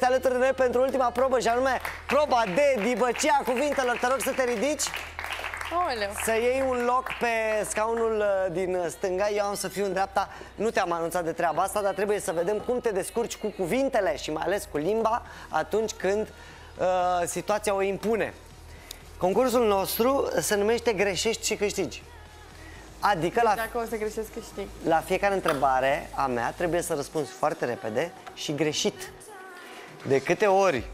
este alături de noi pentru ultima probă și anume proba de dibăcia cuvintelor. Te rog să te ridici. Oleu. Să iei un loc pe scaunul uh, din stânga, eu am să fiu în dreapta. Nu te-am anunțat de treaba asta, dar trebuie să vedem cum te descurci cu cuvintele și mai ales cu limba atunci când uh, situația o impune. Concursul nostru se numește Greșești și câștigi. Adică la, Dacă o să greșesc, câștig. la fiecare întrebare a mea trebuie să răspunzi foarte repede și greșit. De câte ori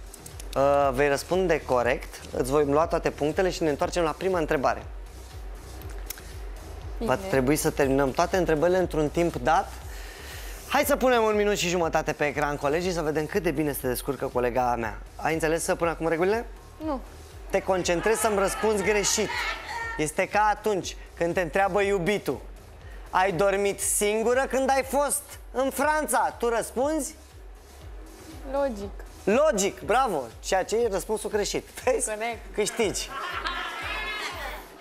uh, vei răspunde corect, îți voi lua toate punctele și ne întoarcem la prima întrebare. Va Bine. trebui să terminăm toate întrebările într-un timp dat. Hai să punem un minut și jumătate pe ecran, colegii, să vedem cât de bine se descurcă colega mea. Ai înțeles să până acum regulile? Nu. Te concentrezi să-mi răspunzi greșit. Este ca atunci când te întreabă iubitul. Ai dormit singură când ai fost în Franța? Tu răspunzi? Logic. Logic, bravo! Ceea ce e răspunsul greșit. Vezi? Corect. Câștigi.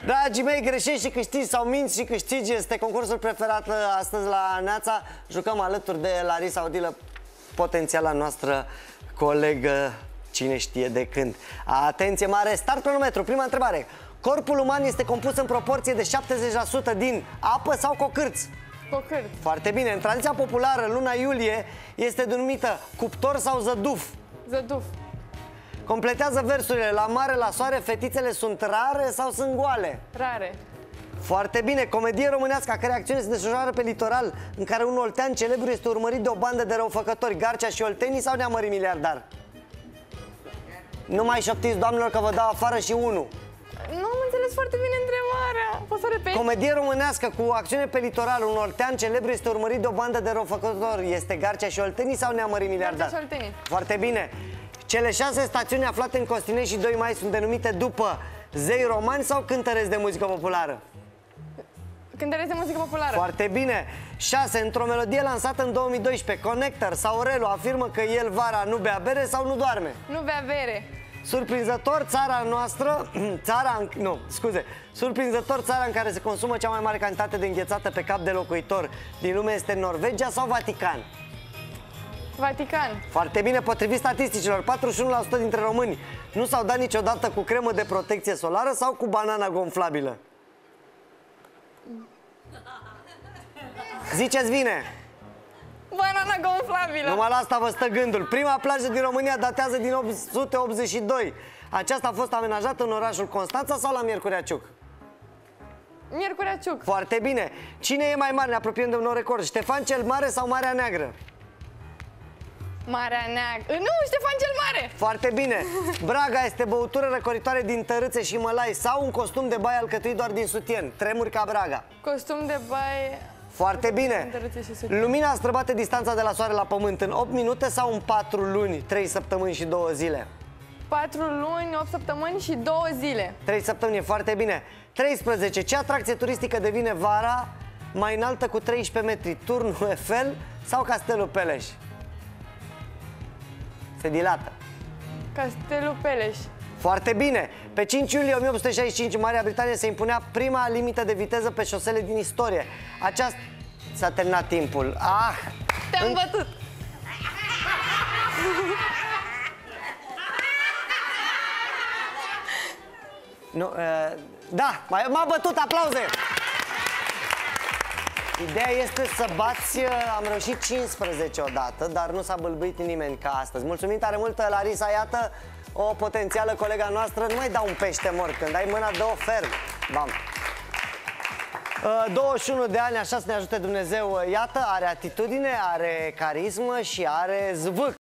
Dragii mei, greșești și câștigi sau minți și câștigi Este concursul preferat uh, astăzi la Neața Jucăm alături de Larisa Odilă Potențiala noastră colegă Cine știe de când Atenție mare, start cronometru Prima întrebare Corpul uman este compus în proporție de 70% din apă sau cocârți? Cocârt. Foarte bine, în tradiția populară, luna iulie este denumită cuptor sau zăduf Zăduf. Completează versurile La mare, la soare, fetițele sunt rare sau sunt goale? Rare. Foarte bine, comedie românească a cărei acțiune se desfășoară pe litoral În care un oltean celebru este urmărit de o bandă de răufăcători Garcea și oltenii sau neamării miliardar? Nu mai șoptiți, doamnelor, că vă dau afară și unul Nu am înțeles foarte bine întrebarea. Poți să repeti? Comedie românească cu acțiune pe litoral Un oltean celebru este urmărit de o bandă de răufăcători Este Garcea și oltenii sau neamării miliardar? Garcea și Oltenii. Foarte bine Cele șase stațiuni aflate în Costinești și 2 mai sunt denumite după zei romani sau cântăreți de muzică populară? Cântăresc de muzică populară. Foarte bine. 6. Într-o melodie lansată în 2012, Connector sau Relu afirmă că el vara nu bea bere sau nu doarme. Nu bea bere. Surprinzător, țara noastră, țara, în, nu, scuze, surprinzător, țara în care se consumă cea mai mare cantitate de înghețată pe cap de locuitor din lume este Norvegia sau Vatican? Vatican. Foarte bine, potrivit statisticilor, 41% dintre români nu s-au dat niciodată cu cremă de protecție solară sau cu banana gonflabilă. Ziceți vine! Banana gonflabilă. Numai la asta vă stă gândul. Prima plajă din România datează din 882. Aceasta a fost amenajată în orașul Constanța sau la Miercurea Ciuc? Miercurea Ciuc. Foarte bine. Cine e mai mare? Ne apropiem de un nou record. Ștefan cel Mare sau Marea Neagră? Marea Neagră. Nu, Ștefan cel Mare. Foarte bine. Braga este băutură răcoritoare din tărâțe și mălai sau un costum de baie alcătuit doar din sutien. Tremuri ca Braga. Costum de baie. Foarte bine. Din tărâțe și sutien. Lumina străbate distanța de la soare la pământ în 8 minute sau în 4 luni, 3 săptămâni și 2 zile? 4 luni, 8 săptămăni și 2 zile. 3 săptămâni, e foarte bine. 13. Ce atracție turistică devine vara mai înaltă cu 13 metri? Turnul Eiffel sau Castelul Peleș? Se dilată. Castelul Peleș. Foarte bine. Pe 5 iulie 1865, Marea Britanie se impunea prima limită de viteză pe șosele din istorie. Aceasta... S-a terminat timpul. Ah! Te-am În- bătut. Nu, uh, da, mai- m-a bătut, aplauze! Ideea este să bați, uh, am reușit 15 odată, dar nu s-a bâlbuit nimeni ca astăzi. Mulțumim tare mult, Larisa, iată o potențială colega noastră. Nu mai dau un pește mort, când ai mâna, dă-o ferm. Bam! Uh, 21 de ani, așa să ne ajute Dumnezeu, uh, iată, are atitudine, are carismă și are zvâc.